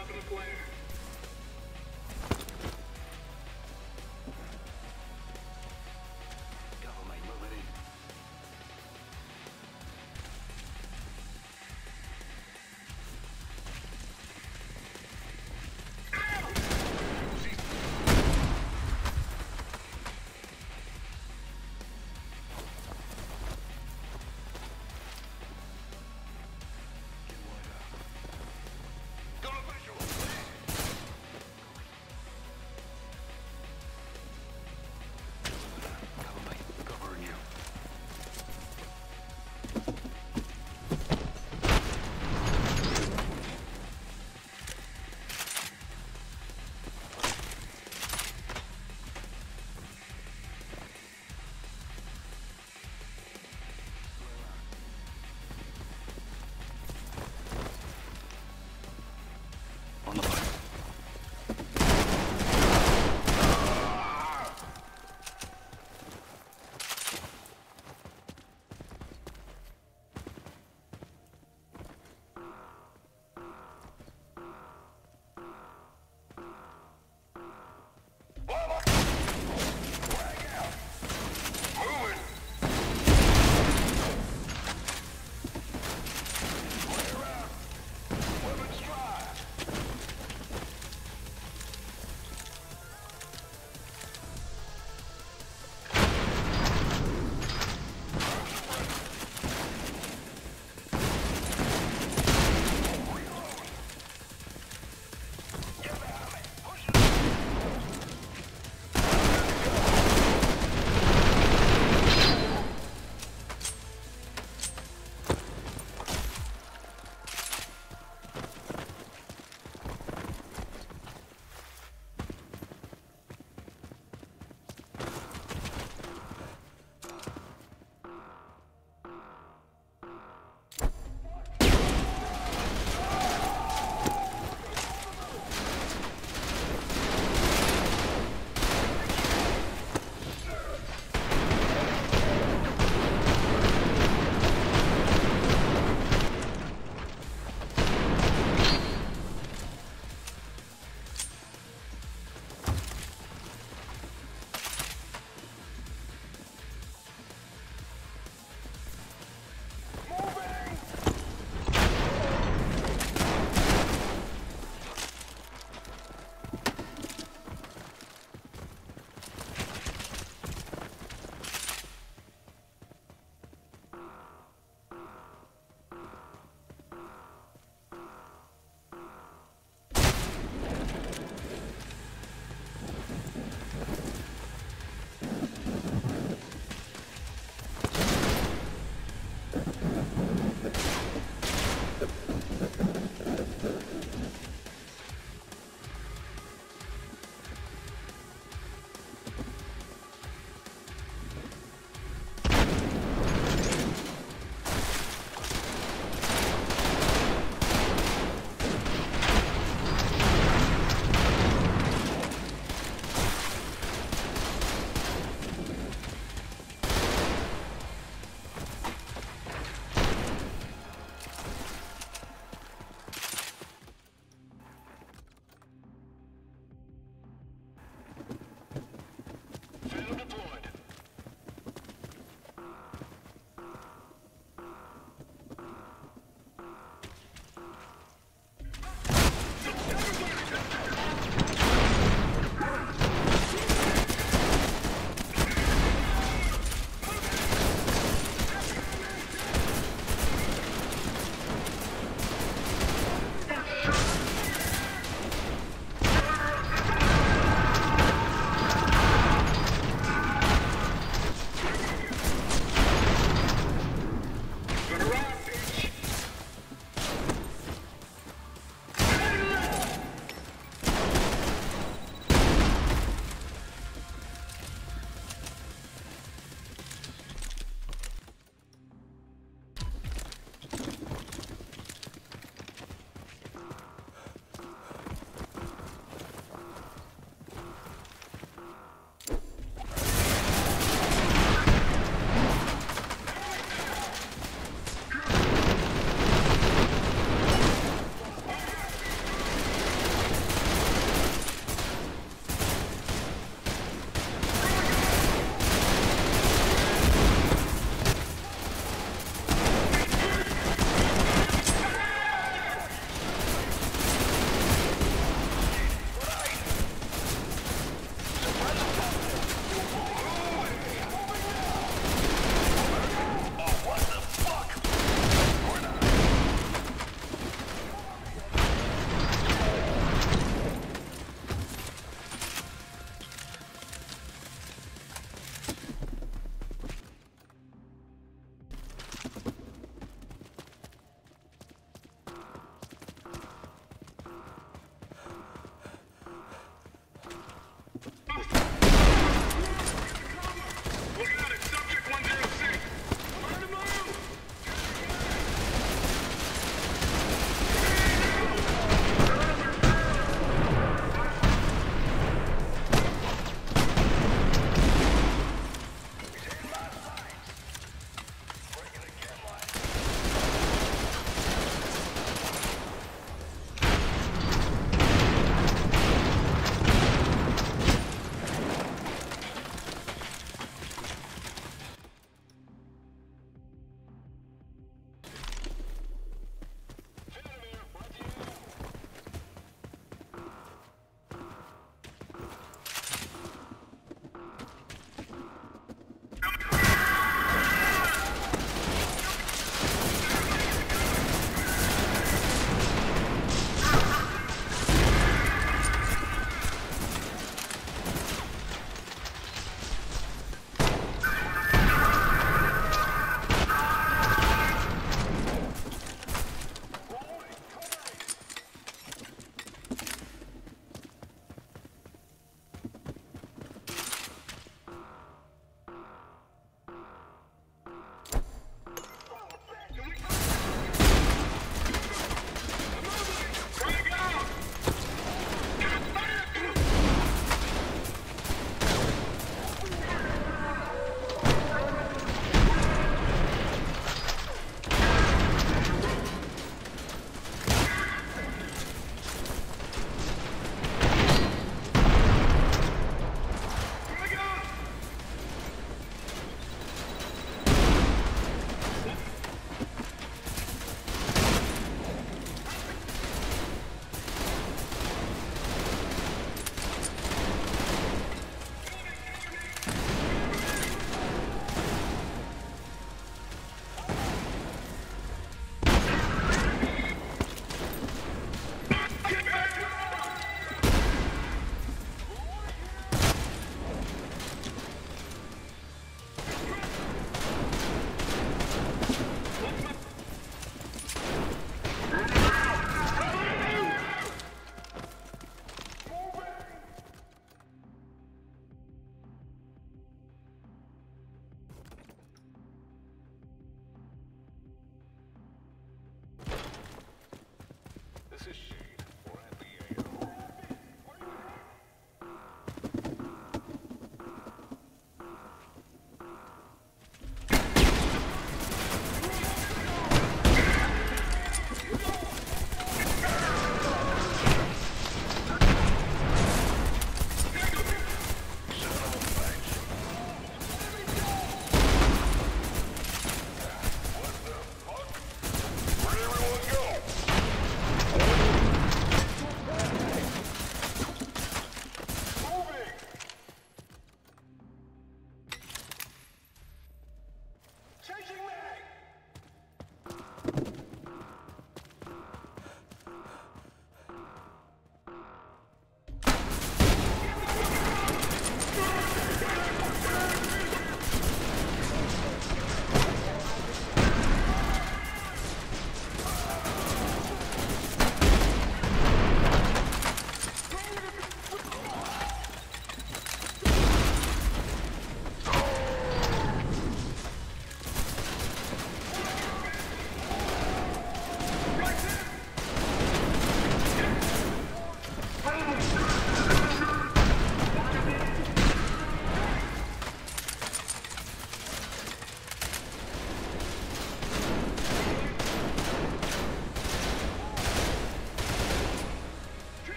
Dropping a flare.